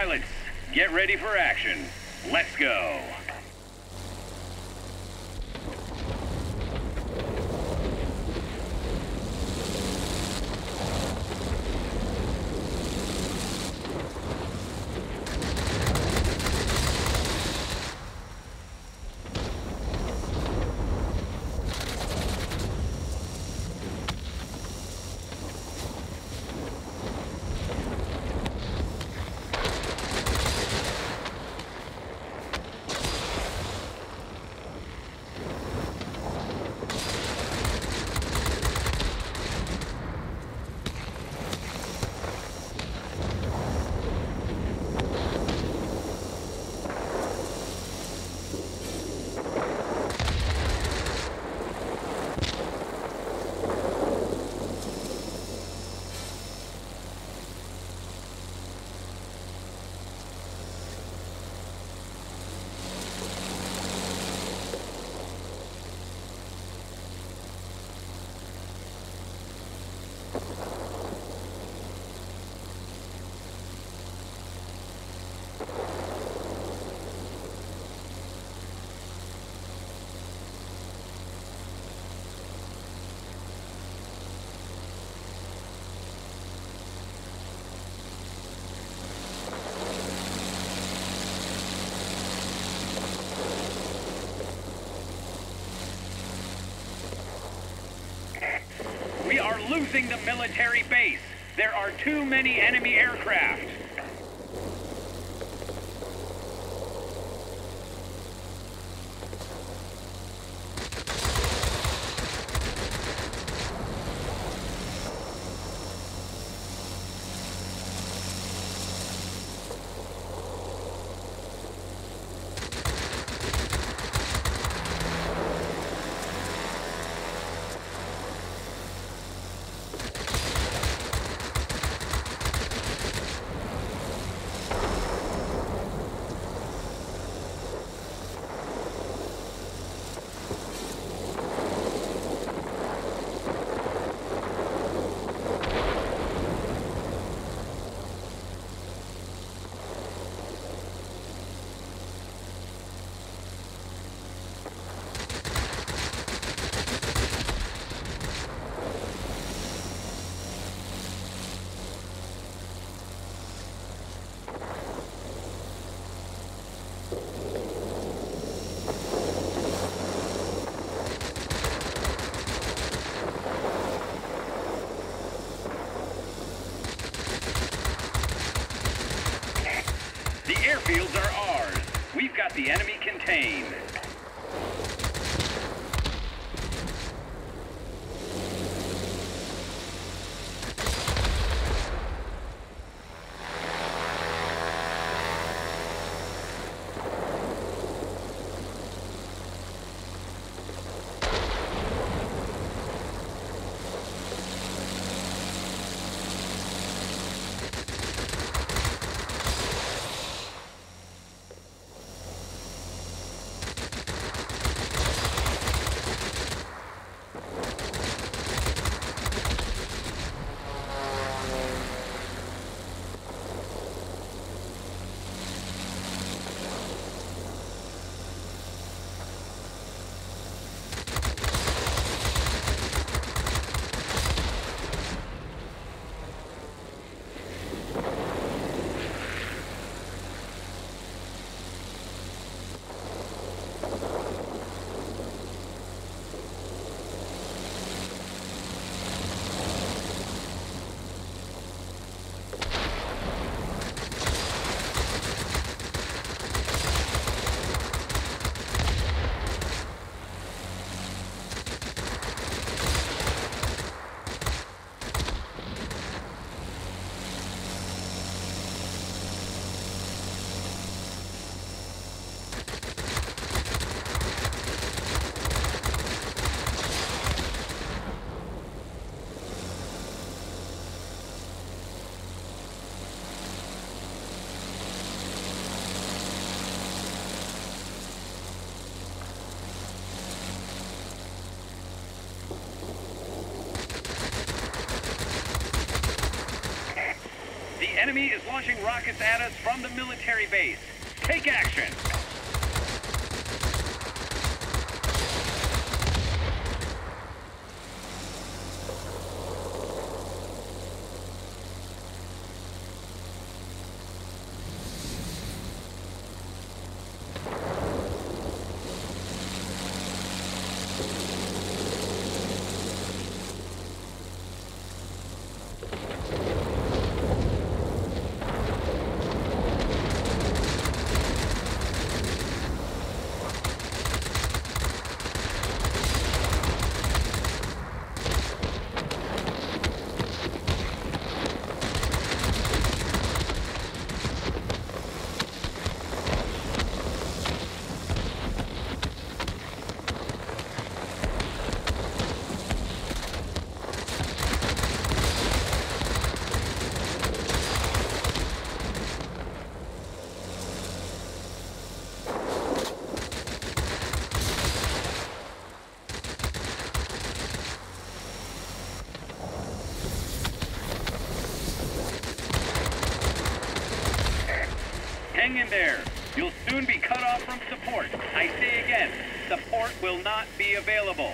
Pilots, get ready for action. Let's go. We are losing the military base. There are too many enemy aircraft. Enemy is launching rockets at us from the military base. Take action! Hang in there. You'll soon be cut off from support. I say again, support will not be available.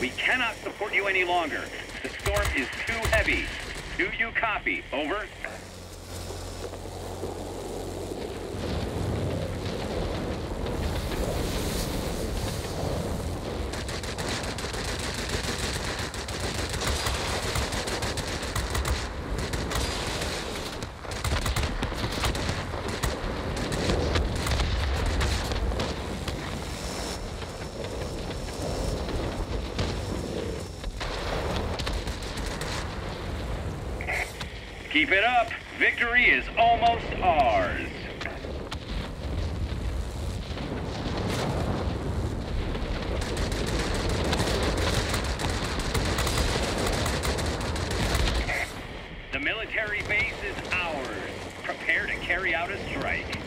We cannot support you any longer. The storm is too heavy. Do you copy? Over. Keep it up. Victory is almost ours. The military base is ours. Prepare to carry out a strike.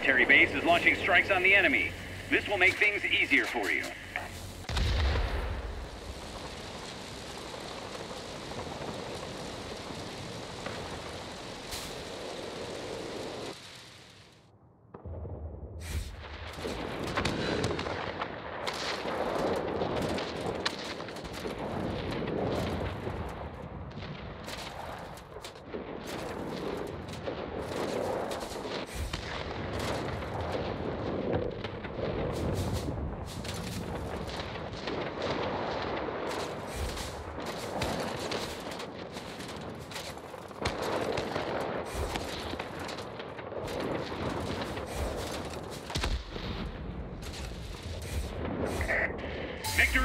Military base is launching strikes on the enemy. This will make things easier for you.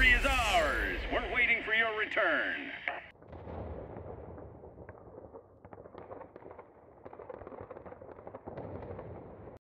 Victory is ours.